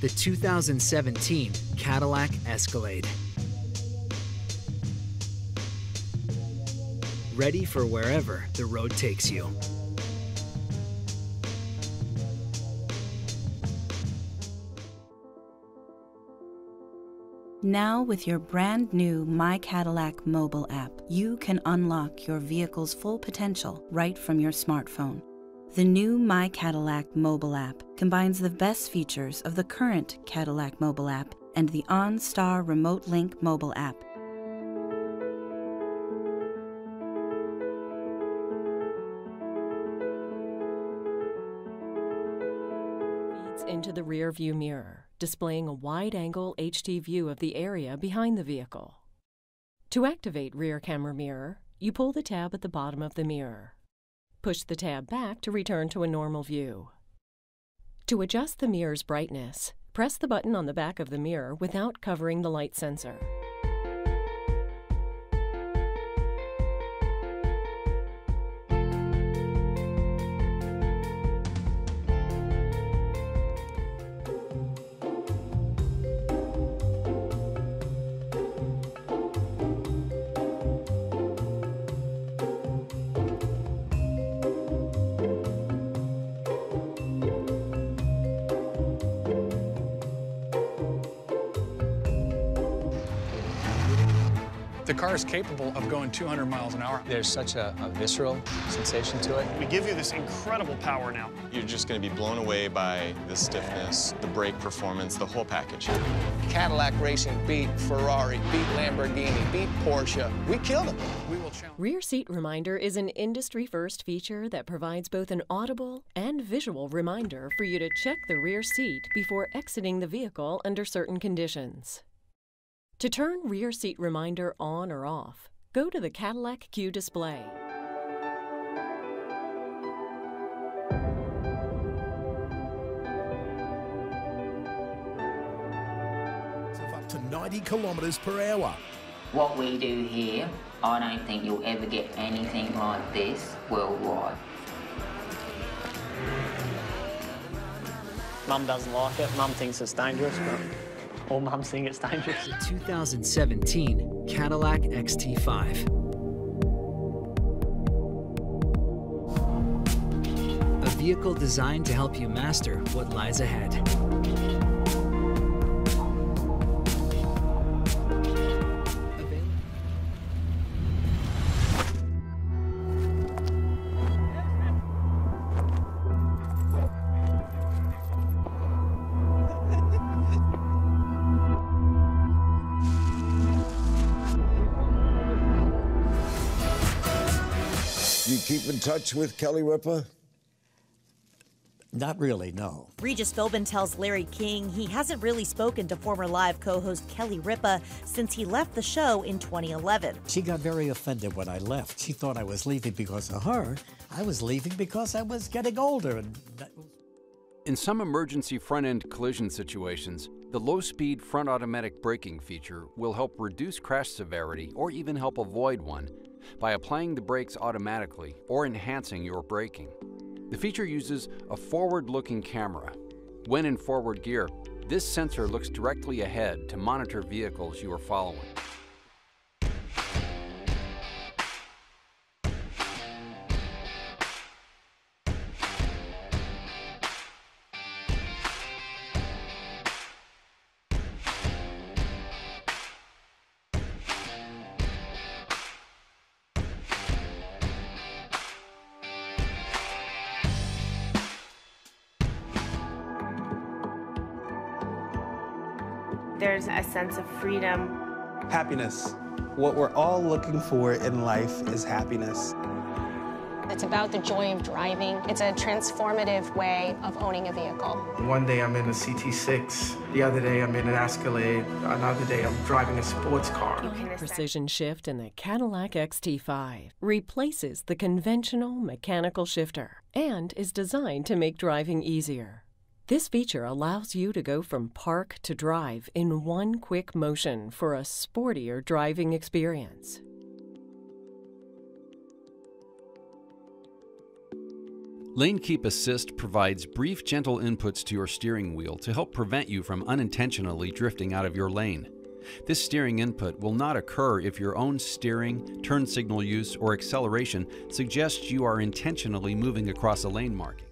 the 2017 Cadillac Escalade. Ready for wherever the road takes you. Now, with your brand new My Cadillac mobile app, you can unlock your vehicle's full potential right from your smartphone. The new My Cadillac mobile app combines the best features of the current Cadillac mobile app and the OnStar Remote Link mobile app. Feeds into the rear view mirror, displaying a wide-angle HD view of the area behind the vehicle. To activate rear camera mirror, you pull the tab at the bottom of the mirror. Push the tab back to return to a normal view. To adjust the mirror's brightness, press the button on the back of the mirror without covering the light sensor. The car is capable of going 200 miles an hour. There's such a, a visceral sensation to it. We give you this incredible power now. You're just going to be blown away by the stiffness, the brake performance, the whole package. Cadillac Racing beat Ferrari, beat Lamborghini, beat Porsche. We killed them. We will challenge. Rear Seat Reminder is an industry first feature that provides both an audible and visual reminder for you to check the rear seat before exiting the vehicle under certain conditions. To turn Rear Seat Reminder on or off, go to the Cadillac CUE display. up to 90 kilometres per hour. What we do here, I don't think you'll ever get anything like this worldwide. Mum doesn't like it. Mum thinks it's dangerous, but all mums think it's dangerous. 2017 Cadillac XT5. A vehicle designed to help you master what lies ahead. You keep in touch with Kelly Ripa? Not really, no. Regis Philbin tells Larry King he hasn't really spoken to former live co host Kelly Ripa since he left the show in 2011. She got very offended when I left. She thought I was leaving because of her. I was leaving because I was getting older. And that... In some emergency front end collision situations, the low speed front automatic braking feature will help reduce crash severity or even help avoid one by applying the brakes automatically or enhancing your braking. The feature uses a forward looking camera. When in forward gear, this sensor looks directly ahead to monitor vehicles you are following. There's a sense of freedom. Happiness. What we're all looking for in life is happiness. It's about the joy of driving. It's a transformative way of owning a vehicle. One day I'm in a CT6, the other day I'm in an Escalade, another day I'm driving a sports car. Precision shift in the Cadillac XT5 replaces the conventional mechanical shifter and is designed to make driving easier. This feature allows you to go from park to drive in one quick motion for a sportier driving experience. Lane Keep Assist provides brief, gentle inputs to your steering wheel to help prevent you from unintentionally drifting out of your lane. This steering input will not occur if your own steering, turn signal use, or acceleration suggests you are intentionally moving across a lane marking.